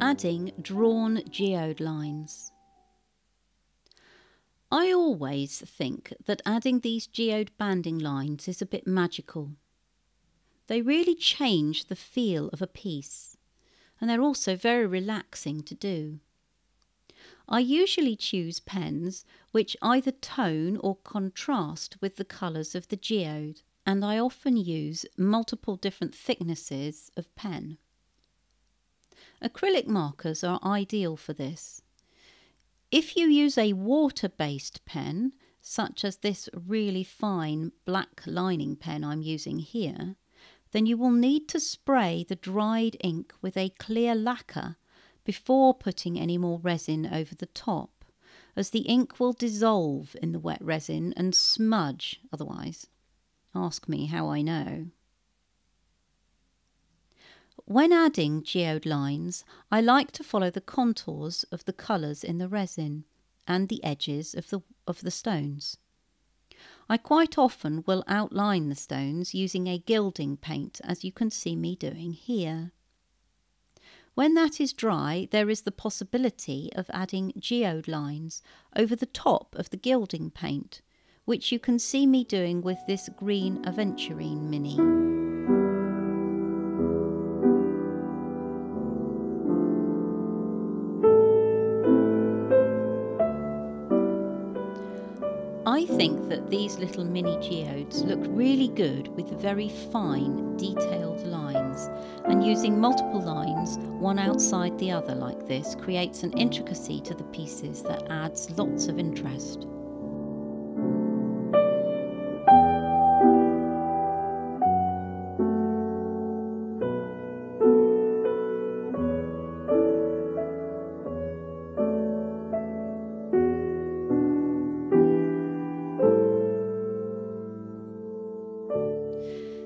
adding drawn geode lines. I always think that adding these geode banding lines is a bit magical. They really change the feel of a piece, and they're also very relaxing to do. I usually choose pens which either tone or contrast with the colours of the geode, and I often use multiple different thicknesses of pen. Acrylic markers are ideal for this. If you use a water-based pen, such as this really fine black lining pen I'm using here, then you will need to spray the dried ink with a clear lacquer before putting any more resin over the top, as the ink will dissolve in the wet resin and smudge otherwise. Ask me how I know. When adding geode lines, I like to follow the contours of the colours in the resin and the edges of the, of the stones. I quite often will outline the stones using a gilding paint as you can see me doing here. When that is dry, there is the possibility of adding geode lines over the top of the gilding paint, which you can see me doing with this green Aventurine Mini. I think that these little mini geodes look really good with very fine detailed lines and using multiple lines one outside the other like this creates an intricacy to the pieces that adds lots of interest.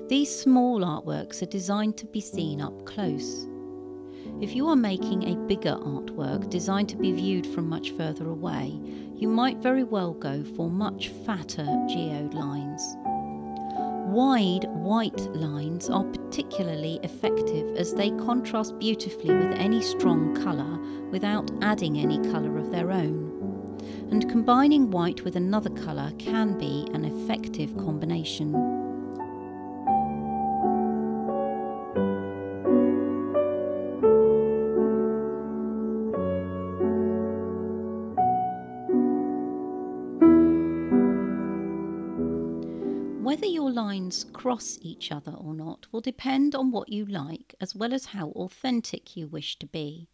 These small artworks are designed to be seen up close. If you are making a bigger artwork designed to be viewed from much further away, you might very well go for much fatter geode lines. Wide white lines are particularly effective as they contrast beautifully with any strong colour without adding any colour of their own. And combining white with another colour can be an effective combination. Whether your lines cross each other or not will depend on what you like as well as how authentic you wish to be.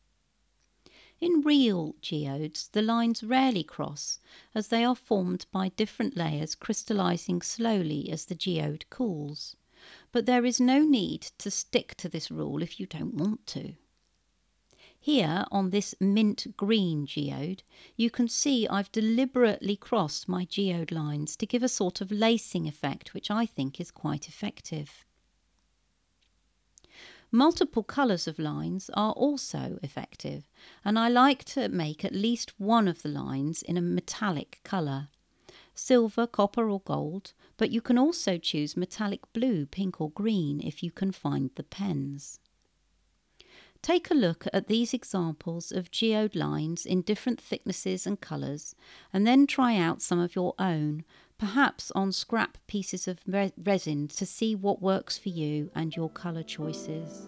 In real geodes, the lines rarely cross as they are formed by different layers crystallizing slowly as the geode cools. But there is no need to stick to this rule if you don't want to. Here on this mint green geode, you can see I've deliberately crossed my geode lines to give a sort of lacing effect which I think is quite effective. Multiple colours of lines are also effective and I like to make at least one of the lines in a metallic colour. Silver, copper or gold, but you can also choose metallic blue, pink or green if you can find the pens. Take a look at these examples of geode lines in different thicknesses and colours and then try out some of your own, perhaps on scrap pieces of re resin to see what works for you and your colour choices.